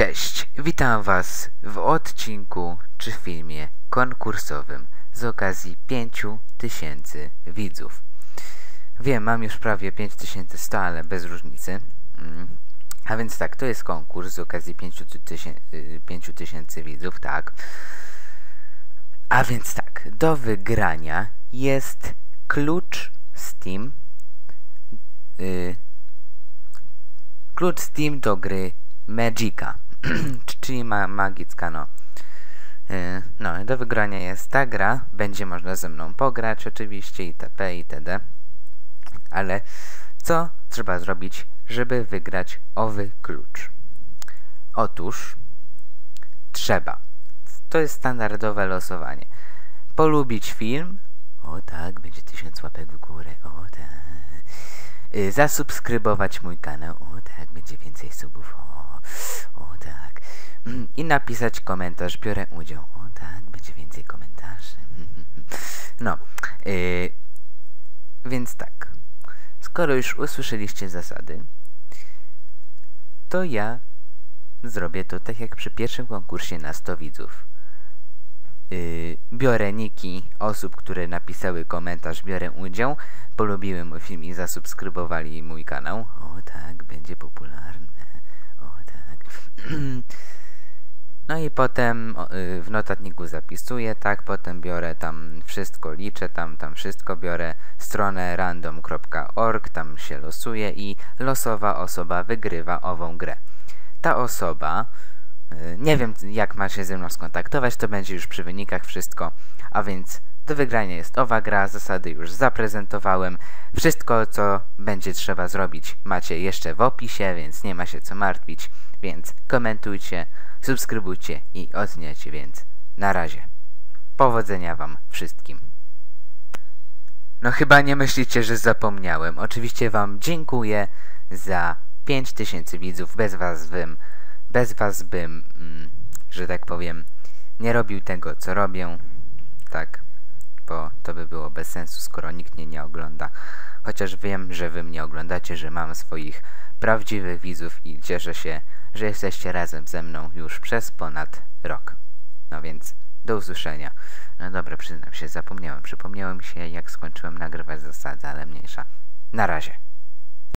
Cześć, witam Was w odcinku czy filmie konkursowym z okazji 5000 widzów. Wiem, mam już prawie 5100, ale bez różnicy. Mm. A więc tak, to jest konkurs z okazji 5000 widzów, tak. A więc tak, do wygrania jest klucz Steam. Yy, klucz Steam do gry Magica, czyli ma magicka, no. Yy, no, do wygrania jest ta gra, będzie można ze mną pograć oczywiście, itp., itd. Ale co trzeba zrobić, żeby wygrać owy klucz? Otóż trzeba, to jest standardowe losowanie, polubić film, o tak, będzie tysiąc łapek w górę, o tak, yy, zasubskrybować mój kanał, o tak, będzie więcej subów, o o tak. Mm, I napisać komentarz, biorę udział. O tak, będzie więcej komentarzy. No, yy, więc tak. Skoro już usłyszeliście zasady, to ja zrobię to tak jak przy pierwszym konkursie na 100 widzów. Yy, biorę niki osób, które napisały komentarz, biorę udział, polubiły mój film i zasubskrybowali mój kanał. O tak, będzie popularny. No i potem y, w notatniku zapisuję, tak, potem biorę tam wszystko, liczę, tam, tam wszystko biorę, stronę random.org, tam się losuje i losowa osoba wygrywa ową grę. Ta osoba, y, nie wiem jak ma się ze mną skontaktować, to będzie już przy wynikach wszystko, a więc do wygrania jest owa gra, zasady już zaprezentowałem. Wszystko, co będzie trzeba zrobić, macie jeszcze w opisie, więc nie ma się co martwić. Więc komentujcie, subskrybujcie i oceniajcie, więc na razie. Powodzenia Wam wszystkim. No chyba nie myślicie, że zapomniałem. Oczywiście Wam dziękuję za 5000 widzów. Bez Was bym, bez Was bym, mm, że tak powiem, nie robił tego, co robię. Tak bo to by było bez sensu, skoro nikt mnie nie ogląda. Chociaż wiem, że wy mnie oglądacie, że mam swoich prawdziwych widzów i cieszę się, że jesteście razem ze mną już przez ponad rok. No więc do usłyszenia. No dobra, przyznam się, zapomniałem. Przypomniałem się, jak skończyłem nagrywać zasady, ale mniejsza. Na razie.